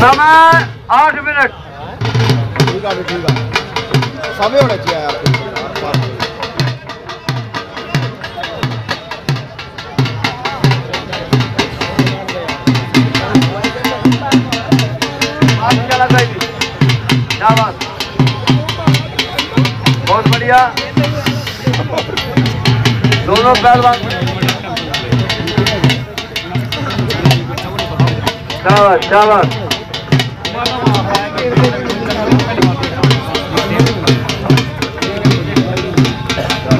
سمے آٹھ منٹ ٹھیک ہے ٹھیک ہے سمے ہونا چاہیے آپ کو بہت بڑھیا دونوں پہلوان شاباش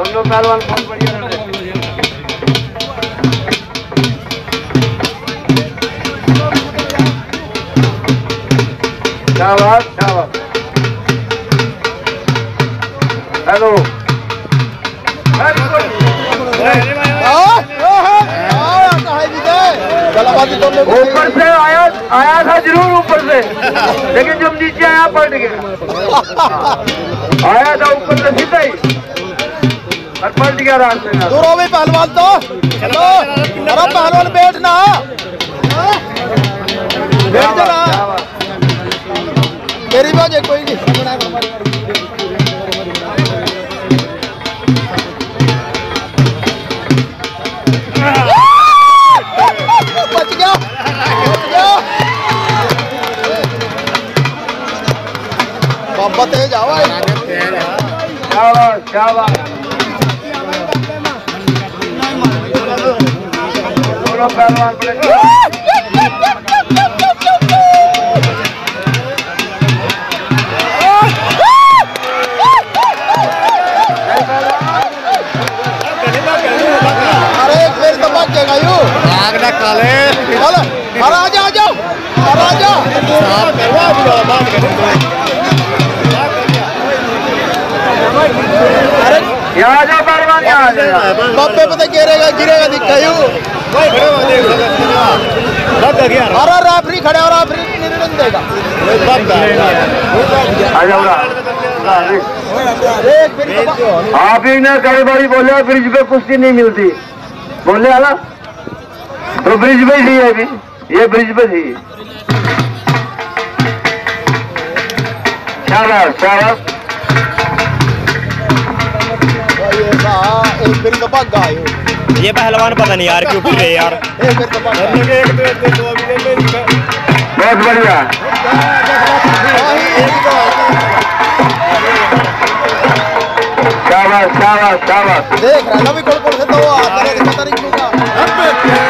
ধন্য পালোয়ান ফোন করিয়া শাবাশ শাবাশ হ্যালো اوپر سے آیا آیا تھا ضرور اوپر سے لیکن جب نیچے آیا پلٹ گیا آیا تھا اوپر سے سیدھا ہی دورو بھی پہلوان تو چلو پہلوان بیٹھ نا بیٹھ جنا میری بہت جائے کوئی نہیں Come on, come on. Solo perro al پپے پتہ گرے گا گرے گا دکھا یوں ارے ریفری کھڑے اور ریفری نہیں دے گا آپ ہی نے کڑے بھائی بولے برج پہ کشتی نہیں ملتی بولے آلہ تو برج پہ ہی ہے ابھی یہ برج پہ ہی شاباش شاباش پھر تو بھگ آئے ہو یہ پہلوان پتہ نہیں یار کیوں پھر یار بہت بڑھیا شاباش شاباش شاباش دیکھ رہا ہے ابھی کون کون سے تو آ رہے پتہ نہیں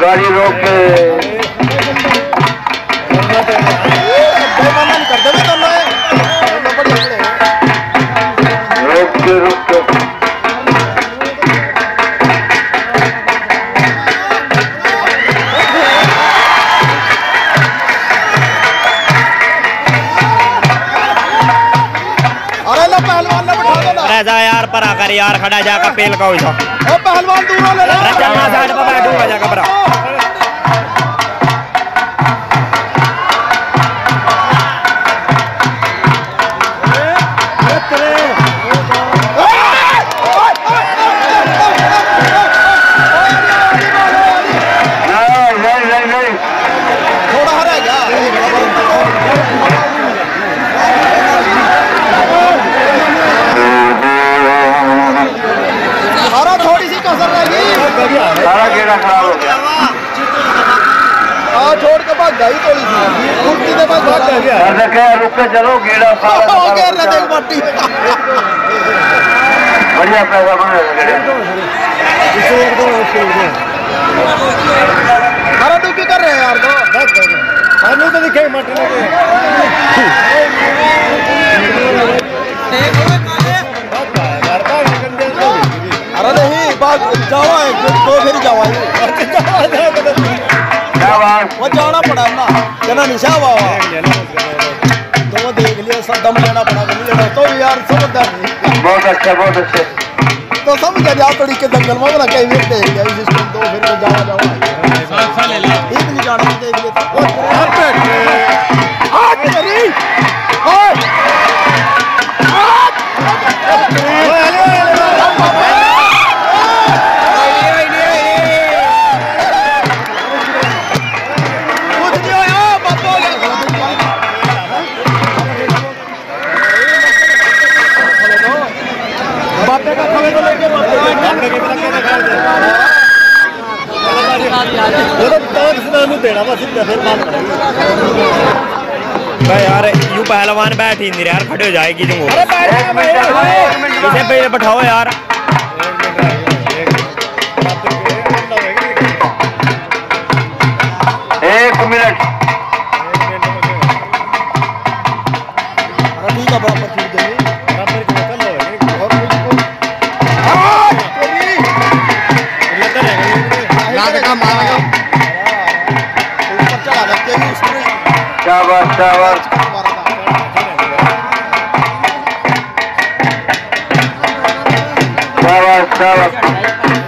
گاڑی روک کے تیار کھڈا جا کے پیل کا ہر ڈوکی کر رہے ہیں یار دو سانو تو دکھے مٹر لینا نشاہ باوا تو وہ دیکھ لیا سا دم لینا پڑا گلی لینا تو یار سمجھ دیں بہت اچھا بہت اچھا تو سمجھ دیں آتڑی کے دنگل مولا کہیں میں دیکھ لیا اسی سکن دو پھر میں جاوا جاوا ہے یار یوں پہلوان بیٹھ ہی نہیں رہے کھڑے ہو جائے گی تم بٹھاؤ یار Шавард. Шавард, Шавард.